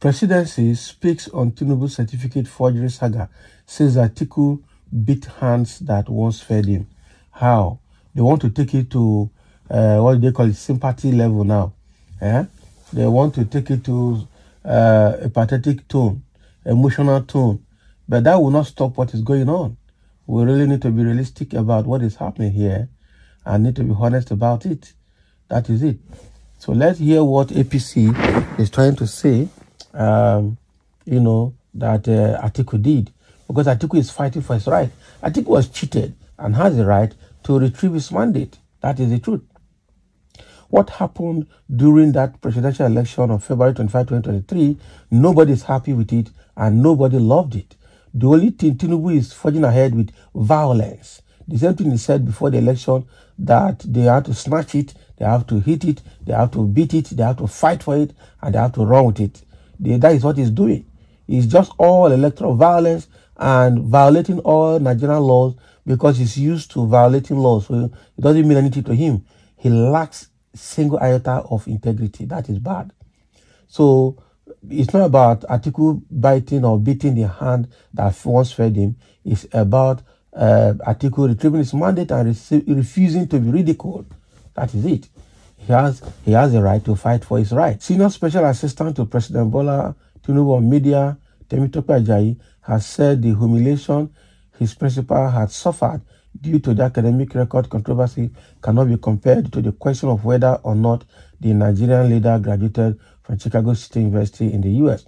Presidency speaks on Tinubu certificate forgery saga, says Atiku beat hands that once fed him. How? They want to take it to, uh, what they call it, sympathy level now. Eh? They want to take it to uh, a pathetic tone, emotional tone. But that will not stop what is going on. We really need to be realistic about what is happening here and need to be honest about it. That is it. So let's hear what APC is trying to say um, you know, that uh, Atiku did. Because Atiku is fighting for his right. Atiku was cheated and has the right to retrieve his mandate. That is the truth. What happened during that presidential election of February 25, 2023, nobody is happy with it and nobody loved it. The only thing Tinubu is forging ahead with violence. The same thing he said before the election that they have to snatch it, they have to hit it, they have to beat it, they have to fight for it, and they have to run with it that is what he's doing. It's just all electoral violence and violating all Nigerian laws because he's used to violating laws. So it doesn't mean anything to him. He lacks single iota of integrity. That is bad. So it's not about Atiku biting or beating the hand that once fed him. It's about uh, retrieving his mandate and refusing to be ridiculed. That is it. He has, he has a right to fight for his right. Senior Special Assistant to President Bola Tinubu on Media, Temitope Ajayi, has said the humiliation his principal had suffered due to the academic record controversy cannot be compared to the question of whether or not the Nigerian leader graduated from Chicago State University in the U.S.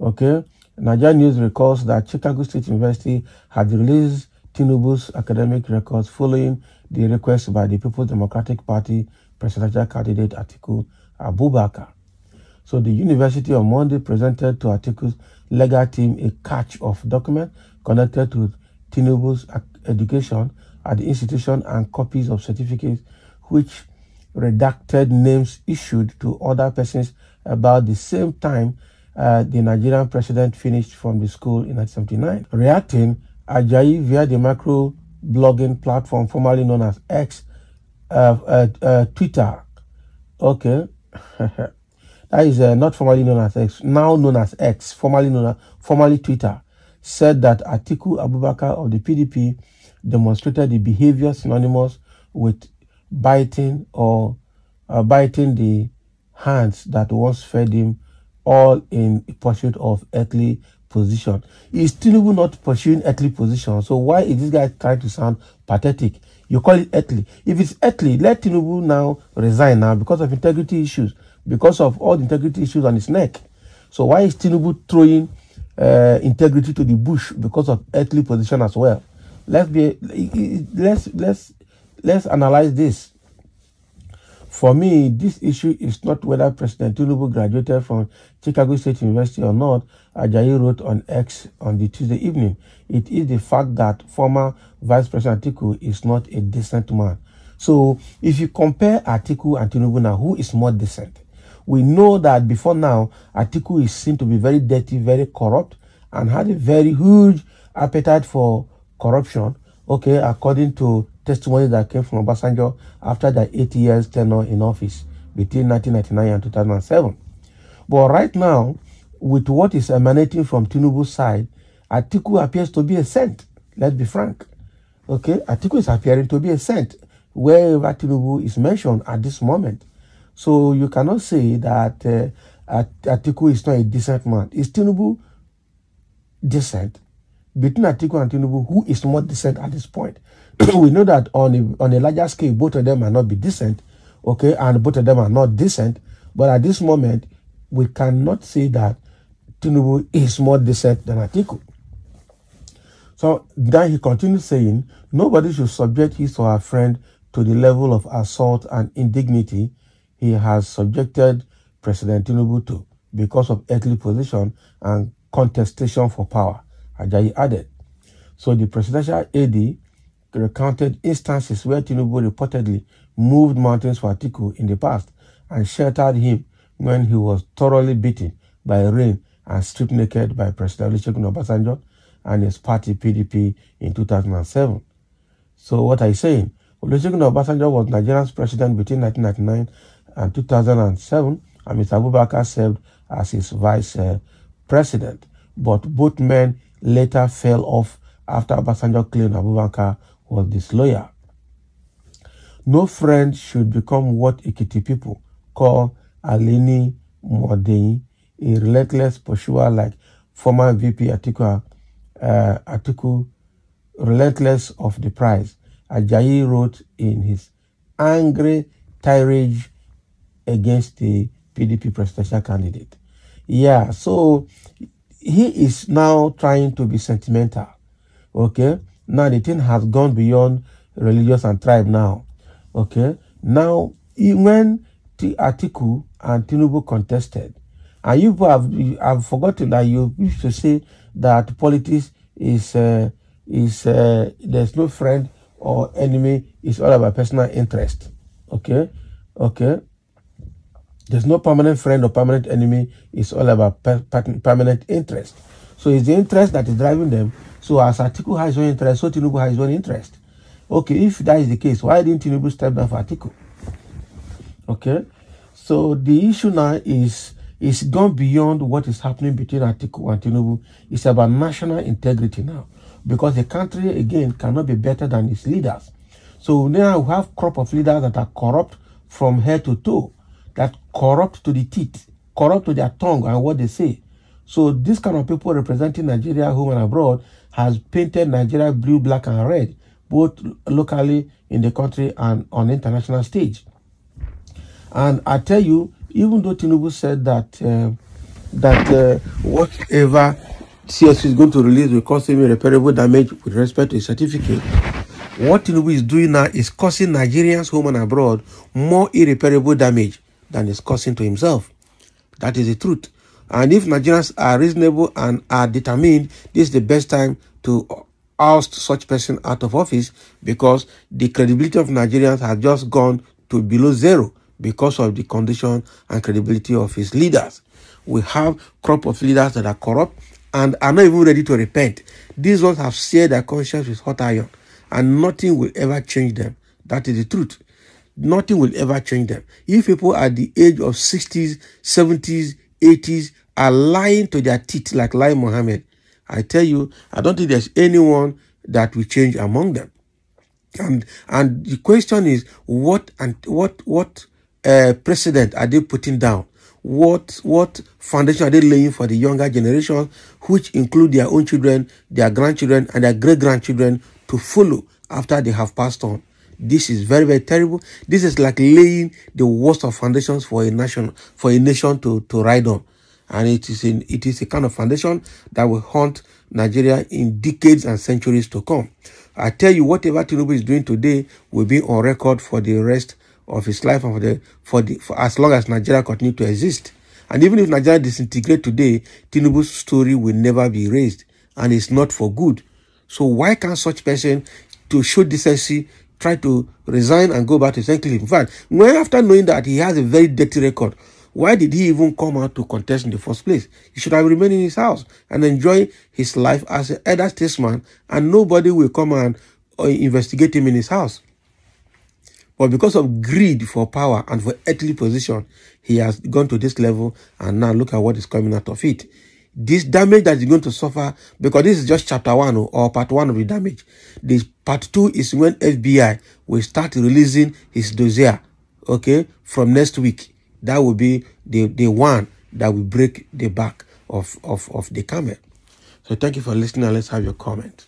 Okay, Naija News recalls that Chicago State University had released Tinubu's academic records following the request by the People's Democratic Party presidential candidate Atiku Abubakar. So the university on Monday presented to Atiku's legal team a catch of documents connected to Tinubu's education at the institution and copies of certificates which redacted names issued to other persons about the same time uh, the Nigerian president finished from the school in 1979. Reacting, Ajayi via the macro blogging platform formerly known as X uh, uh, uh, Twitter. Okay. that is uh, not formerly known as X, now known as X, formerly known as formerly Twitter, said that Atiku Abubakar of the PDP demonstrated the behavior synonymous with biting or uh, biting the hands that once fed him, all in pursuit of earthly position. Is Tinubu not pursuing earthly position? So why is this guy trying to sound pathetic? You call it earthly. If it's earthly, let Tinubu now resign now because of integrity issues, because of all the integrity issues on his neck. So why is Tinubu throwing uh, integrity to the bush because of earthly position as well? Let's be let's let's let's analyze this. For me, this issue is not whether President Tinubu graduated from Chicago State University or not, Ajayi wrote on X on the Tuesday evening. It is the fact that former Vice President Atiku is not a decent man. So if you compare Atiku and Tinubu now, who is more decent? We know that before now, Atiku is seen to be very dirty, very corrupt, and had a very huge appetite for corruption, okay, according to testimony that came from Obasanjo after the eight years tenure in office between 1999 and 2007. But right now, with what is emanating from Tinubu's side, Atiku appears to be a saint. Let's be frank. Okay, Atiku is appearing to be a saint wherever Tinubu is mentioned at this moment. So you cannot say that uh, Atiku is not a decent man. Is Tinubu decent? Between Atiku and Tinubu, who is more decent at this point? We know that on a, on a larger scale, both of them might not be decent, okay, and both of them are not decent. But at this moment, we cannot say that Tinubu is more decent than Atiku. So then he continued saying, nobody should subject his or her friend to the level of assault and indignity he has subjected President Tinubu to because of earthly position and contestation for power, Ajayi added. So the presidential AD recounted instances where Tinubu reportedly moved mountains for Atiku in the past and sheltered him when he was thoroughly beaten by rain and stripped naked by President Olusegun Obasanjo and his party PDP in 2007. So what you saying? Olusegun Obasanjo was Nigeria's president between 1999 and 2007, and Mr. Abubakar served as his vice uh, president. But both men later fell off after Obasanjo claimed Abubakar was disloyal. No friend should become what Ekiti people call Alini Modei, a relentless pursuer like former VP Atiku, uh, Atiku relentless of the prize. Ajayi wrote in his angry tirade against the PDP presidential candidate. Yeah, so he is now trying to be sentimental. Okay, now the thing has gone beyond religious and tribe now. Okay, now when the Atiku and Tinubu contested, and you have have forgotten that you used to say that politics is uh, is uh, there's no friend or enemy. It's all about personal interest. Okay, okay. There's no permanent friend or permanent enemy. It's all about per permanent interest. So it's the interest that is driving them. So as Atiku has one interest, so Tinubu has one interest. Okay, if that is the case, why didn't Tinubu step down for Atiku? Okay, so the issue now is is gone beyond what is happening between Atiku and Tinubu. It's about national integrity now, because the country again cannot be better than its leaders. So now we have crop of leaders that are corrupt from head to toe that corrupt to the teeth, corrupt to their tongue and what they say. So this kind of people representing Nigeria home and abroad has painted Nigeria blue, black, and red, both locally in the country and on international stage. And I tell you, even though Tinubu said that uh, that uh, whatever CSC is going to release will cause him irreparable damage with respect to his certificate, what Tinubu is doing now is causing Nigerians home and abroad more irreparable damage than is causing to himself. That is the truth. And if Nigerians are reasonable and are determined, this is the best time to oust such person out of office because the credibility of Nigerians has just gone to below zero because of the condition and credibility of his leaders. We have crop of leaders that are corrupt and are not even ready to repent. These ones have seared their conscience with hot iron and nothing will ever change them. That is the truth nothing will ever change them. If people at the age of 60s, 70s, 80s are lying to their teeth like Lai Mohammed, I tell you, I don't think there's anyone that will change among them. And and the question is, what and what what uh, precedent are they putting down? What what foundation are they laying for the younger generation, which include their own children, their grandchildren, and their great grandchildren to follow after they have passed on? This is very, very terrible. This is like laying the worst of foundations for a nation, for a nation to, to ride on. And it is in, it is a kind of foundation that will haunt Nigeria in decades and centuries to come. I tell you, whatever Tinubu is doing today will be on record for the rest of his life and for the for the for as long as Nigeria continues to exist. And even if Nigeria disintegrate today, Tinubu's story will never be erased, and it's not for good. So why can't such person to show decency try to resign and go back to St. Cliff. In fact, when after knowing that he has a very dirty record, why did he even come out to contest in the first place? He should have remained in his house and enjoy his life as an elder statesman, and nobody will come and uh, investigate him in his house. But because of greed for power and for earthly position, he has gone to this level, and now look at what is coming out of it this damage that is going to suffer because this is just chapter one or part one of the damage. The part two is when FBI will start releasing his dossier, okay, from next week. That will be the, the one that will break the back of, of, of the camel. So thank you for listening and let's have your comment.